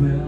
well.